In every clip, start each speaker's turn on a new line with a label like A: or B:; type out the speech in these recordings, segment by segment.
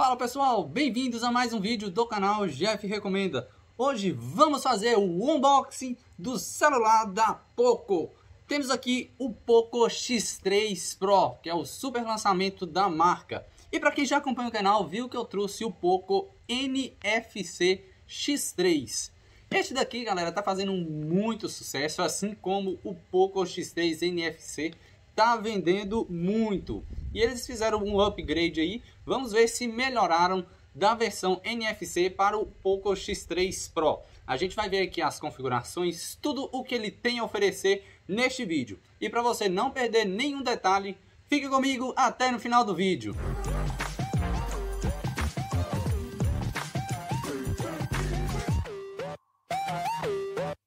A: Fala pessoal, bem-vindos a mais um vídeo do canal Jeff Recomenda. Hoje vamos fazer o unboxing do celular da Poco. Temos aqui o Poco X3 Pro, que é o super lançamento da marca. E para quem já acompanha o canal, viu que eu trouxe o Poco NFC X3. Este daqui, galera, tá fazendo muito sucesso, assim como o Poco X3 NFC tá vendendo muito. E eles fizeram um upgrade aí. Vamos ver se melhoraram da versão NFC para o Poco X3 Pro. A gente vai ver aqui as configurações, tudo o que ele tem a oferecer neste vídeo. E para você não perder nenhum detalhe, fique comigo até no final do vídeo.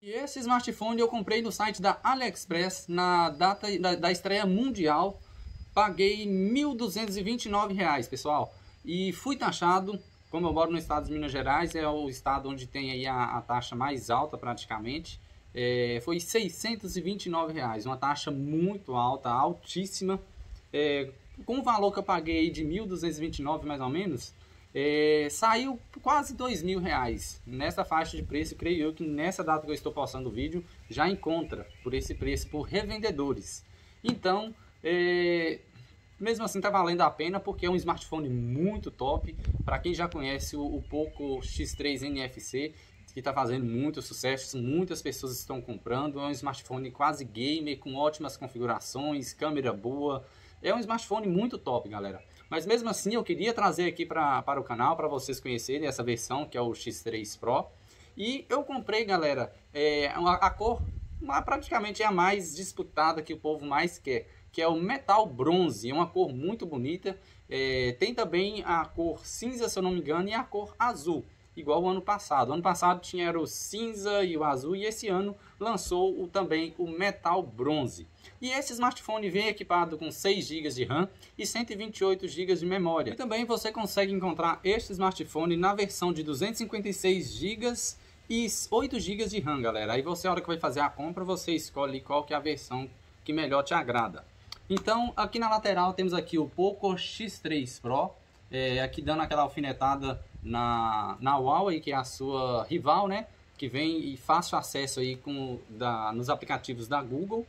A: E esse smartphone eu comprei no site da AliExpress na data da, da estreia mundial. Paguei R$ 1.229, pessoal. E fui taxado, como eu moro no estado de Minas Gerais, é o estado onde tem aí a, a taxa mais alta praticamente. É, foi 629 reais, uma taxa muito alta, altíssima. É, com o valor que eu paguei de 1.229 mais ou menos, é, saiu quase mil reais nessa faixa de preço. Creio eu que nessa data que eu estou postando o vídeo já encontra por esse preço por revendedores. Então, mesmo assim está valendo a pena porque é um smartphone muito top. Para quem já conhece o, o Poco X3 NFC, que está fazendo muito sucesso, muitas pessoas estão comprando. É um smartphone quase gamer com ótimas configurações, câmera boa. É um smartphone muito top, galera. Mas mesmo assim eu queria trazer aqui pra, para o canal para vocês conhecerem essa versão que é o X3 Pro. E eu comprei, galera, é, a, a cor praticamente é a mais disputada que o povo mais quer, que é o metal bronze, é uma cor muito bonita. É, tem também a cor cinza, se eu não me engano, e a cor azul igual o ano passado. O ano passado tinha o cinza e o azul e esse ano lançou o, também o metal bronze. E esse smartphone vem equipado com 6 GB de RAM e 128 GB de memória. E também você consegue encontrar este smartphone na versão de 256 GB e 8 GB de RAM, galera. Aí você, a hora que vai fazer a compra, você escolhe qual que é a versão que melhor te agrada. Então, aqui na lateral temos aqui o Poco X3 Pro, é, aqui dando aquela alfinetada na, na Huawei, que é a sua rival, né? Que vem e fácil acesso aí com, da, nos aplicativos da Google.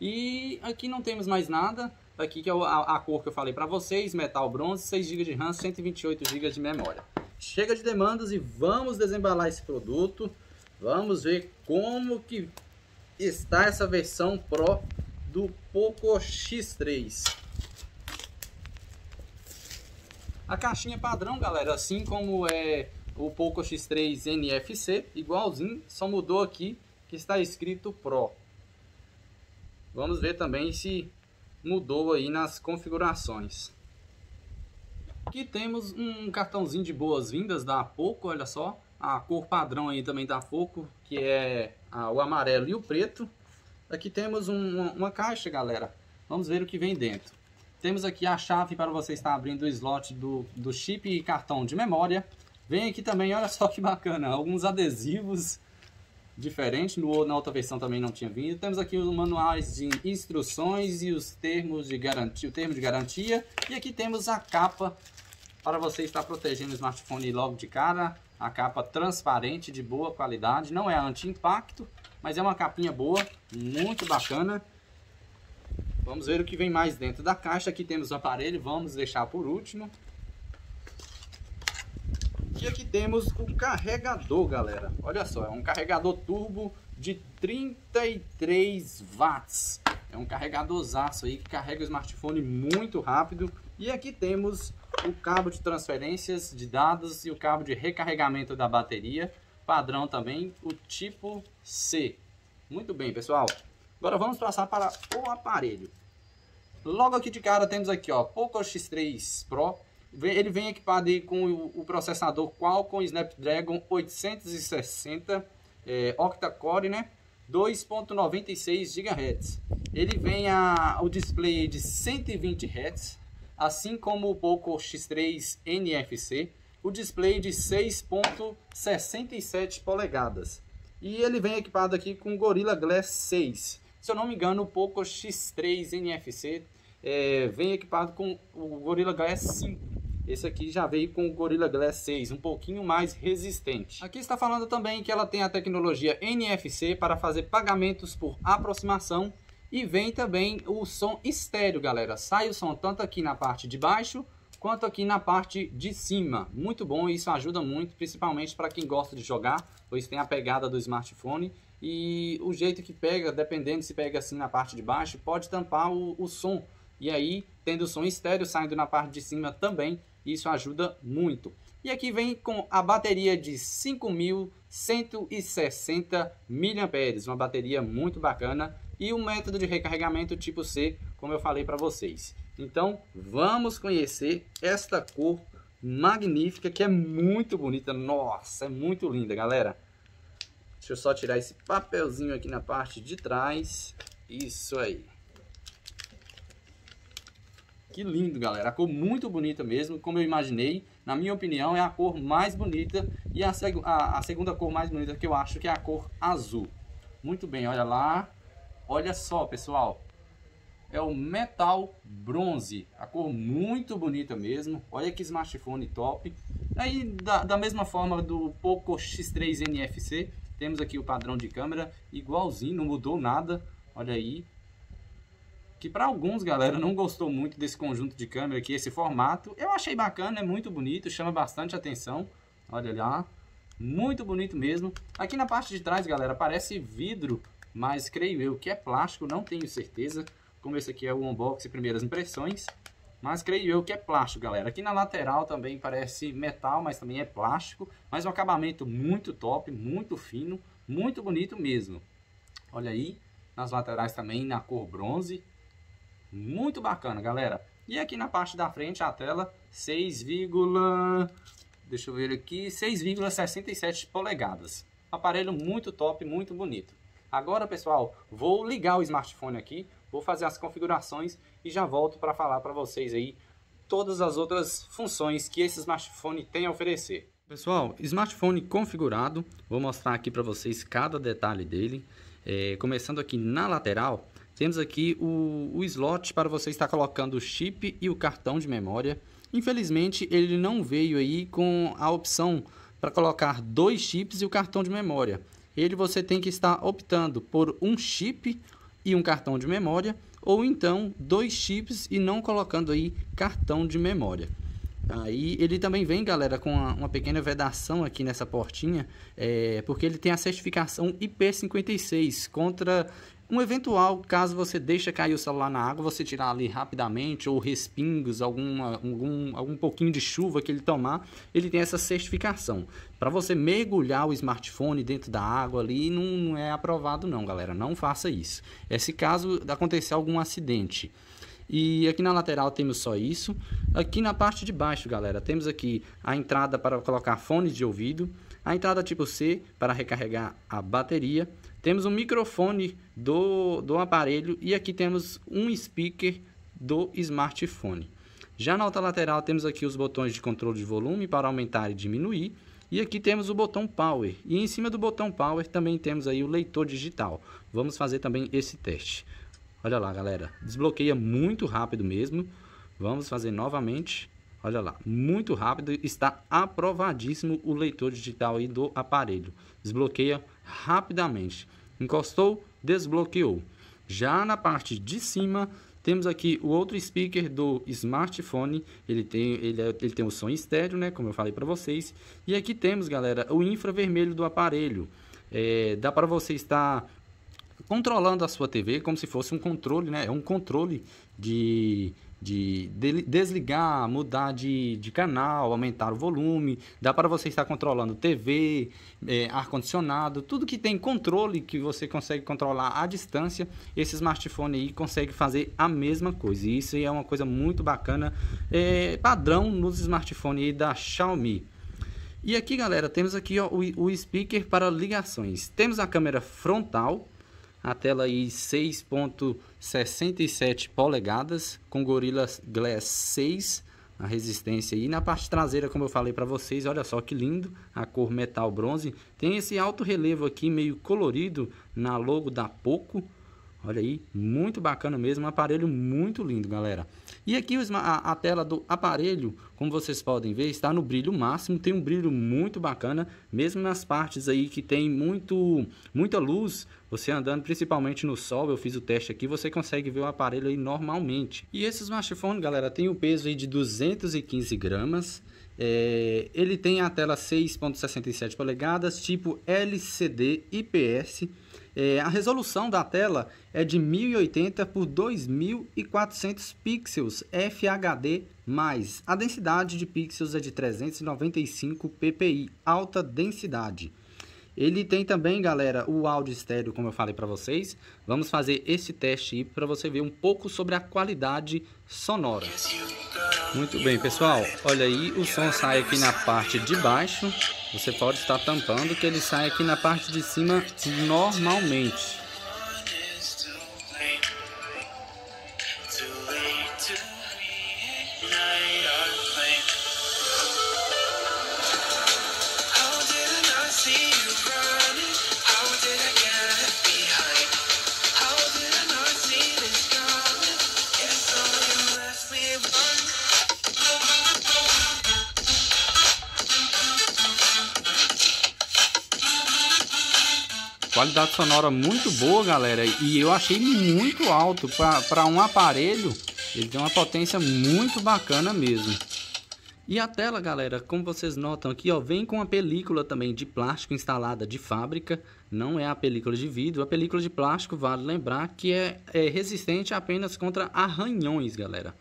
A: E aqui não temos mais nada. Aqui que é a, a cor que eu falei para vocês, metal bronze, 6 GB de RAM, 128 GB de memória. Chega de demandas e vamos desembalar esse produto. Vamos ver como que está essa versão Pro do Poco X3. A caixinha padrão, galera, assim como é o Poco X3 NFC, igualzinho, só mudou aqui que está escrito Pro. Vamos ver também se mudou aí nas configurações. Aqui temos um cartãozinho de boas-vindas da Poco, olha só. A cor padrão aí também da Poco, que é o amarelo e o preto. Aqui temos um, uma, uma caixa, galera. Vamos ver o que vem dentro. Temos aqui a chave para você estar abrindo o slot do, do chip e cartão de memória. Vem aqui também, olha só que bacana, alguns adesivos diferentes, no, na outra versão também não tinha vindo. Temos aqui os manuais de instruções e os termos de garantia, o termo de garantia. E aqui temos a capa para você estar protegendo o smartphone logo de cara. A capa transparente de boa qualidade, não é anti-impacto, mas é uma capinha boa, muito bacana. Vamos ver o que vem mais dentro da caixa. Aqui temos o aparelho, vamos deixar por último. E aqui temos o carregador, galera. Olha só, é um carregador turbo de 33 watts. É um carregadorzaço aí que carrega o smartphone muito rápido. E aqui temos o cabo de transferências de dados e o cabo de recarregamento da bateria. Padrão também, o tipo C. Muito bem, pessoal. Agora vamos passar para o aparelho. Logo aqui de cara temos aqui, ó, Poco X3 Pro. Ele vem equipado aí com o, processador Qualcomm Snapdragon 860 é, octa-core, né? 2.96 GHz. Ele vem a, o display de 120 Hz, assim como o Poco X3 NFC, o display de 6.67 polegadas. E ele vem equipado aqui com Gorilla Glass 6. Se eu não me engano, o Poco X3 NFC é, vem equipado com o Gorilla Glass 5. Esse aqui já veio com o Gorilla Glass 6, um pouquinho mais resistente. Aqui está falando também que ela tem a tecnologia NFC para fazer pagamentos por aproximação e vem também o som estéreo, galera. Sai o som tanto aqui na parte de baixo quanto aqui na parte de cima. Muito bom, isso ajuda muito, principalmente para quem gosta de jogar, pois tem a pegada do smartphone e o jeito que pega, dependendo se pega assim na parte de baixo, pode tampar o, o som. E aí, tendo o som estéreo saindo na parte de cima também, isso ajuda muito. E aqui vem com a bateria de 5.160 mAh, uma bateria muito bacana e o um método de recarregamento tipo C, como eu falei para vocês. Então, vamos conhecer esta cor magnífica que é muito bonita. Nossa, é muito linda, galera. Deixa eu só tirar esse papelzinho aqui na parte de trás. Isso aí. Que lindo, galera. A cor muito bonita mesmo, como eu imaginei. Na minha opinião, é a cor mais bonita. E a, seg a, a segunda cor mais bonita que eu acho que é a cor azul. Muito bem, olha lá. Olha só, pessoal. É o Metal Bronze. A cor muito bonita mesmo. Olha que smartphone top. Aí, da, da mesma forma do Poco X3 NFC, temos aqui o padrão de câmera igualzinho, não mudou nada. Olha aí, que para alguns, galera, não gostou muito desse conjunto de câmera aqui, esse formato. Eu achei bacana, é muito bonito, chama bastante atenção. Olha lá, muito bonito mesmo. Aqui na parte de trás, galera, parece vidro, mas creio eu que é plástico, não tenho certeza. Como esse aqui é o unboxing primeiras impressões. Mas creio eu que é plástico, galera. Aqui na lateral também parece metal, mas também é plástico. Mas um acabamento muito top, muito fino, muito bonito mesmo. Olha aí, nas laterais também na cor bronze. Muito bacana, galera. E aqui na parte da frente a tela 6, deixa eu ver aqui, 6,67 polegadas. Aparelho muito top, muito bonito. Agora, pessoal, vou ligar o smartphone aqui, vou fazer as configurações e já volto para falar para vocês aí todas as outras funções que esse smartphone tem a oferecer. Pessoal, smartphone configurado, vou mostrar aqui para vocês cada detalhe dele. É, começando aqui na lateral, temos aqui o, o slot para você estar colocando o chip e o cartão de memória. Infelizmente, ele não veio aí com a opção para colocar dois chips e o cartão de memória. Ele você tem que estar optando por um chip e um cartão de memória ou então dois chips e não colocando aí cartão de memória. Aí ele também vem, galera, com uma, uma pequena vedação aqui nessa portinha, é, porque ele tem a certificação IP56 contra um eventual, caso você deixe cair o celular na água, você tirar ali rapidamente, ou respingos, alguma, algum, algum pouquinho de chuva que ele tomar, ele tem essa certificação. Para você mergulhar o smartphone dentro da água ali, não, não é aprovado não, galera. Não faça isso. Esse caso acontecer algum acidente. E aqui na lateral temos só isso. Aqui na parte de baixo, galera, temos aqui a entrada para colocar fones de ouvido, a entrada tipo C para recarregar a bateria, temos um microfone do, do aparelho e aqui temos um speaker do smartphone. Já na outra lateral temos aqui os botões de controle de volume para aumentar e diminuir. E aqui temos o botão Power. E em cima do botão Power também temos aí o leitor digital. Vamos fazer também esse teste. Olha lá, galera. Desbloqueia muito rápido mesmo. Vamos fazer novamente. Olha lá, muito rápido, está aprovadíssimo o leitor digital aí do aparelho. Desbloqueia rapidamente. Encostou, desbloqueou. Já na parte de cima, temos aqui o outro speaker do smartphone. Ele tem, ele, é, ele tem o som estéreo, né? Como eu falei para vocês. E aqui temos, galera, o infravermelho do aparelho. É, dá para você estar controlando a sua TV como se fosse um controle, né? É um controle de de desligar, mudar de, de canal, aumentar o volume, dá para você estar controlando TV, é, ar-condicionado, tudo que tem controle que você consegue controlar à distância, esse smartphone aí consegue fazer a mesma coisa. E isso é uma coisa muito bacana, é, padrão nos smartphones da Xiaomi. E aqui, galera, temos aqui ó, o, o speaker para ligações. Temos a câmera frontal, a tela aí 6.67 polegadas com Gorilla Glass 6 a resistência aí. Na parte traseira como eu falei para vocês olha só que lindo a cor metal bronze. Tem esse alto relevo aqui meio colorido na logo da Poco. Olha aí muito bacana mesmo um aparelho muito lindo galera E aqui a, tela do aparelho, como vocês podem ver, está no brilho máximo, tem um brilho muito bacana, mesmo nas partes aí que tem muito, muita luz, você andando principalmente no sol, eu fiz o teste aqui, você consegue ver o aparelho aí normalmente. E esse smartphone, galera, tem o um peso aí de 215 gramas, é, ele tem a tela 6.67 polegadas, tipo LCD IPS, é, a resolução da tela é de 1080 por 2400 pixels FHD+. A densidade de pixels é de 395 ppi, alta densidade. Ele tem também, galera, o áudio estéreo, como eu falei para vocês. Vamos fazer esse teste aí para você ver um pouco sobre a qualidade sonora. Muito bem, pessoal. Olha aí, o som sai aqui na parte de baixo. Você pode estar tampando que ele sai aqui na parte de cima normalmente. Qualidade sonora muito boa, galera. E eu achei muito alto para um aparelho. Ele tem uma potência muito bacana mesmo. E a tela, galera, como vocês notam aqui, ó, vem com a película também de plástico instalada de fábrica. Não é a película de vidro. A película de plástico, vale lembrar, que é, é resistente apenas contra arranhões, galera.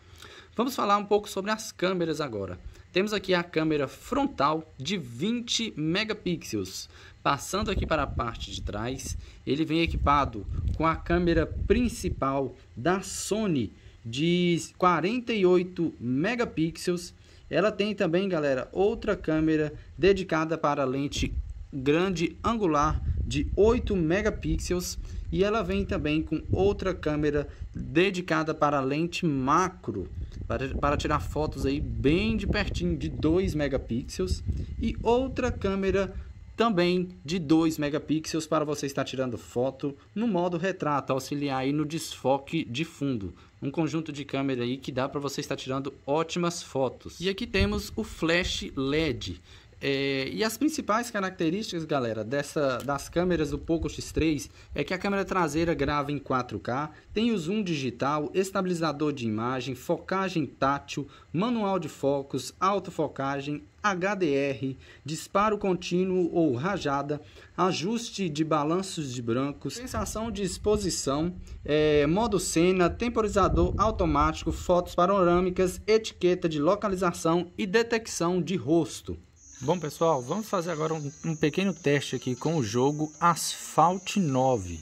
A: Vamos falar um pouco sobre as câmeras agora. Temos aqui a câmera frontal de 20 megapixels. Passando aqui para a parte de trás, ele vem equipado com a câmera principal da Sony de 48 megapixels. Ela tem também, galera, outra câmera dedicada para lente grande angular de 8 megapixels e ela vem também com outra câmera dedicada para lente macro para, para tirar fotos aí bem de pertinho de 2 megapixels e outra câmera também de 2 megapixels para você estar tirando foto no modo retrato, auxiliar aí no desfoque de fundo. Um conjunto de câmera aí que dá para você estar tirando ótimas fotos. E aqui temos o flash LED. É, e as principais características, galera, dessa, das câmeras do Poco X3 é que a câmera traseira grava em 4K, tem o zoom digital, estabilizador de imagem, focagem tátil, manual de focos, autofocagem, HDR, disparo contínuo ou rajada, ajuste de balanços de brancos, sensação de exposição, é, modo cena, temporizador automático, fotos panorâmicas, etiqueta de localização e detecção de rosto. Bom pessoal, vamos fazer agora um, um pequeno teste aqui com o jogo Asphalt 9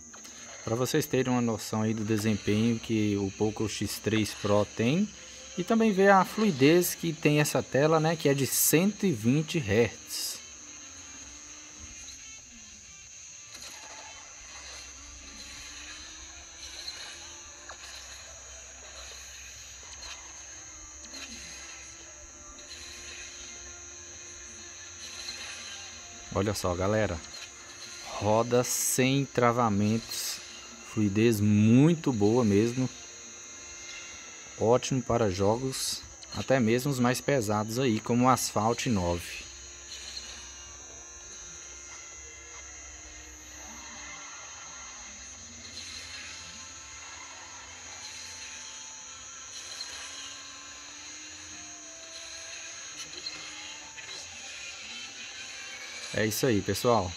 A: para vocês terem uma noção aí do desempenho que o Poco X3 Pro tem e também ver a fluidez que tem essa tela, né, que é de 120 Hz. Olha só, galera. Roda sem travamentos. Fluidez muito boa mesmo. Ótimo para jogos, até mesmo os mais pesados aí, como o Asphalt 9. É isso aí, pessoal.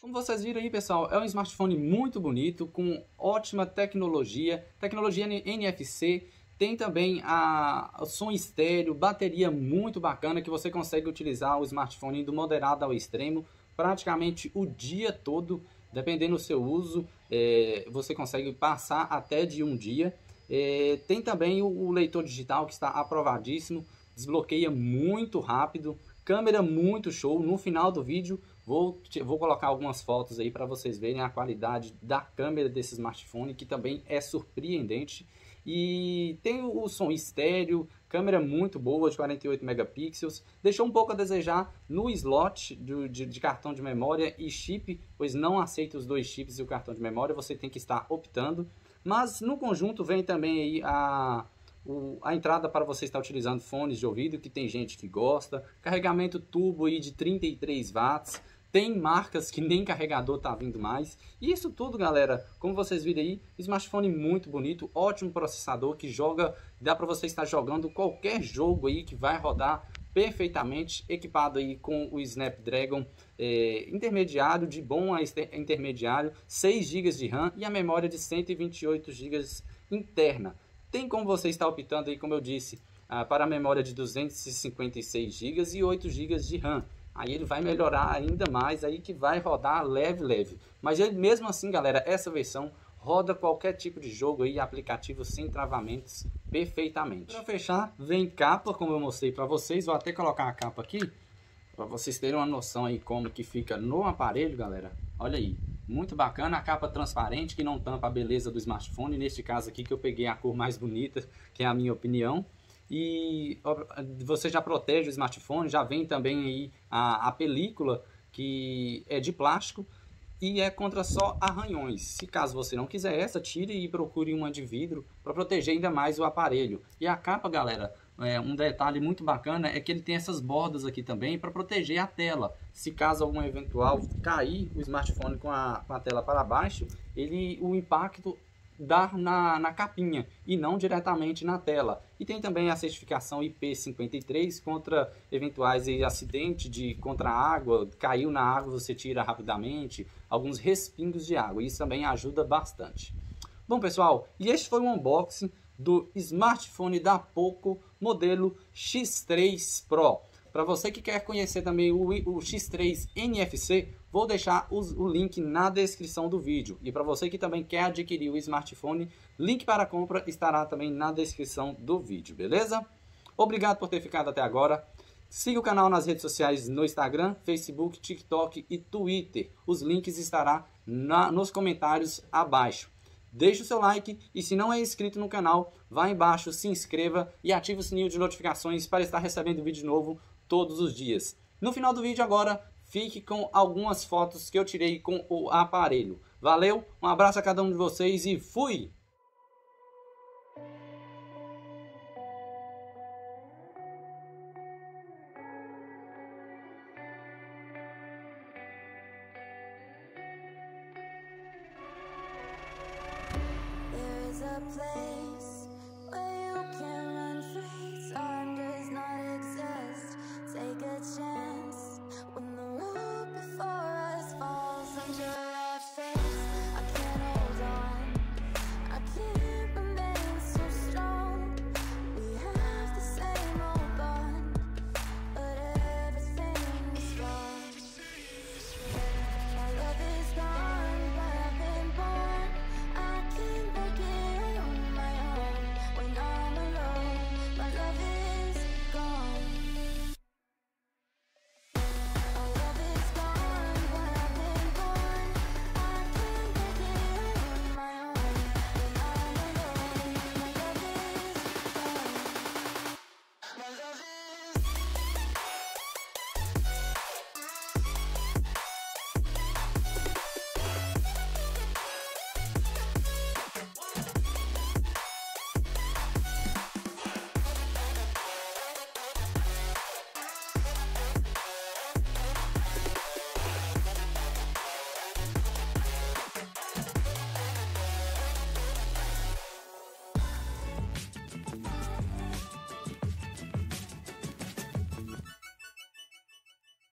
A: Como vocês viram aí, pessoal, é um smartphone muito bonito, com ótima tecnologia, tecnologia NFC, tem também a, som estéreo, bateria muito bacana que você consegue utilizar o smartphone do moderado ao extremo praticamente o dia todo, dependendo do seu uso, é, você consegue passar até de um dia. É, tem também o, o leitor digital que está aprovadíssimo, desbloqueia muito rápido, Câmera muito show. No final do vídeo vou, vou colocar algumas fotos aí para vocês verem a qualidade da câmera desse smartphone, que também é surpreendente. E tem o, som estéreo, câmera muito boa de 48 megapixels. Deixou um pouco a desejar no slot de, de, de, cartão de memória e chip, pois não aceita os dois chips e o cartão de memória, você tem que estar optando. Mas no conjunto vem também aí a o, a entrada para você estar utilizando fones de ouvido, que tem gente que gosta, carregamento turbo aí de 33 watts, tem marcas que nem carregador tá vindo mais. E isso tudo, galera, como vocês viram aí, smartphone muito bonito, ótimo processador que joga, dá para você estar jogando qualquer jogo aí que vai rodar perfeitamente equipado aí com o Snapdragon é, intermediário, de bom a intermediário, 6 GB de RAM e a memória de 128 GB interna. Tem como você estar optando aí, como eu disse, ah, para a memória de 256 GB e 8 GB de RAM. Aí ele vai melhorar ainda mais, aí que vai rodar leve, leve. Mas ele mesmo assim, galera, essa versão roda qualquer tipo de jogo aí, aplicativo sem travamentos perfeitamente. Para fechar, vem capa, como eu mostrei para vocês. Vou até colocar a capa aqui, para vocês terem uma noção aí como que fica no aparelho, galera. Olha aí, muito bacana, a capa transparente que não tampa a beleza do smartphone. Neste caso aqui que eu peguei a cor mais bonita, que é a minha opinião. E você já protege o smartphone, já vem também aí a, a película que é de plástico e é contra só arranhões. Se caso você não quiser essa, tire e procure uma de vidro para proteger ainda mais o aparelho. E a capa, galera, é, um detalhe muito bacana é que ele tem essas bordas aqui também para proteger a tela. Se caso algum eventual cair o smartphone com a, com a tela para baixo, ele o impacto dar na, na capinha e não diretamente na tela. E tem também a certificação IP53 contra eventuais acidentes de contra água, caiu na água, você tira rapidamente, alguns respingos de água. Isso também ajuda bastante. Bom, pessoal, e este foi o unboxing do smartphone da Poco modelo X3 Pro. Para você que quer conhecer também o, o X3 NFC, Vou deixar os, o link na descrição do vídeo. E para você que também quer adquirir o smartphone, link para compra estará também na descrição do vídeo, beleza? Obrigado por ter ficado até agora. Siga o canal nas redes sociais no Instagram, Facebook, TikTok e Twitter. Os links estarão na, nos comentários abaixo. Deixe o seu like e se não é inscrito no canal, vá embaixo, se inscreva e ative o sininho de notificações para estar recebendo vídeo novo todos os dias. No final do vídeo agora, fique com algumas fotos que eu tirei com o aparelho. Valeu, um abraço a cada um de vocês e fui!